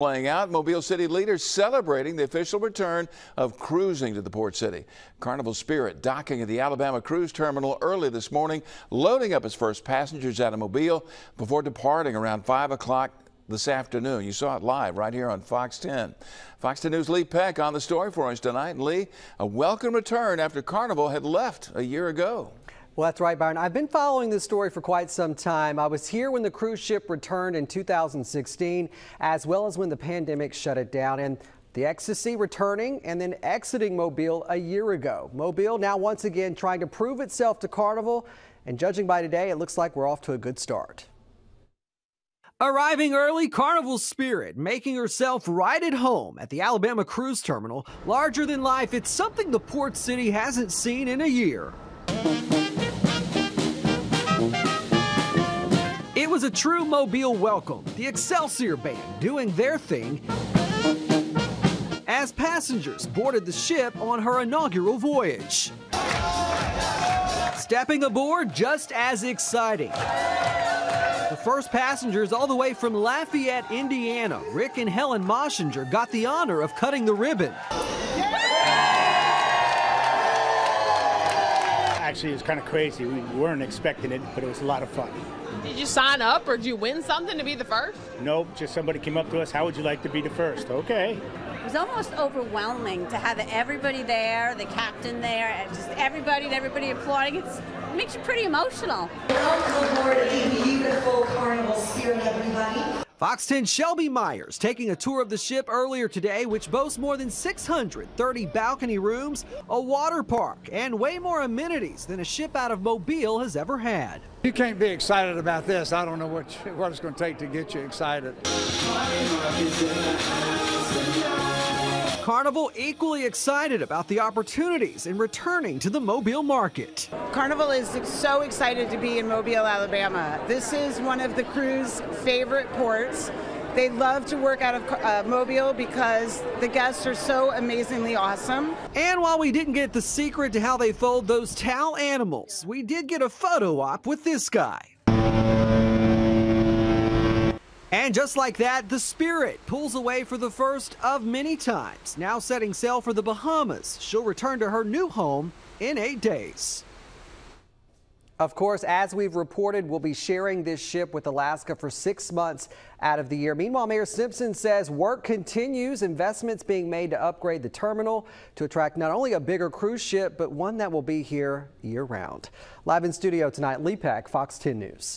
Playing out, Mobile City leaders celebrating the official return of cruising to the port city. Carnival Spirit docking at the Alabama Cruise Terminal early this morning, loading up its first passengers out of Mobile before departing around 5 o'clock this afternoon. You saw it live right here on Fox 10. Fox 10 News' Lee Peck on the story for us tonight. Lee, a welcome return after Carnival had left a year ago. Well, that's right, Byron. I've been following this story for quite some time. I was here when the cruise ship returned in 2016, as well as when the pandemic shut it down. And the ecstasy returning and then exiting Mobile a year ago. Mobile now once again trying to prove itself to Carnival. And judging by today, it looks like we're off to a good start. Arriving early, Carnival Spirit, making herself right at home at the Alabama Cruise Terminal. Larger than life, it's something the port city hasn't seen in a year. Was a true Mobile welcome, the Excelsior Band doing their thing as passengers boarded the ship on her inaugural voyage. Stepping aboard just as exciting. The first passengers all the way from Lafayette, Indiana, Rick and Helen Moschinger got the honor of cutting the ribbon. Actually, it was kind of crazy. We weren't expecting it, but it was a lot of fun. Did you sign up or did you win something to be the first? Nope, just somebody came up to us. How would you like to be the first? Okay. It was almost overwhelming to have everybody there, the captain there, and just everybody and everybody applauding. It's, it makes you pretty emotional. Welcome aboard a beautiful Carnival Spirit, everybody. Fox 10 Shelby Myers taking a tour of the ship earlier today, which boasts more than 630 balcony rooms, a water park, and way more amenities than a ship out of Mobile has ever had. You can't be excited about this. I don't know what, what it's going to take to get you excited. Carnival equally excited about the opportunities in returning to the Mobile market. Carnival is so excited to be in Mobile, Alabama. This is one of the crew's favorite ports. They love to work out of uh, Mobile because the guests are so amazingly awesome. And while we didn't get the secret to how they fold those towel animals, we did get a photo op with this guy. And just like that, the Spirit pulls away for the first of many times, now setting sail for the Bahamas. She'll return to her new home in eight days. Of course, as we've reported, we'll be sharing this ship with Alaska for six months out of the year. Meanwhile, Mayor Stimpson says work continues, investments being made to upgrade the terminal to attract not only a bigger cruise ship, but one that will be here year round. Live in studio tonight, Lee Peck, Fox 10 News.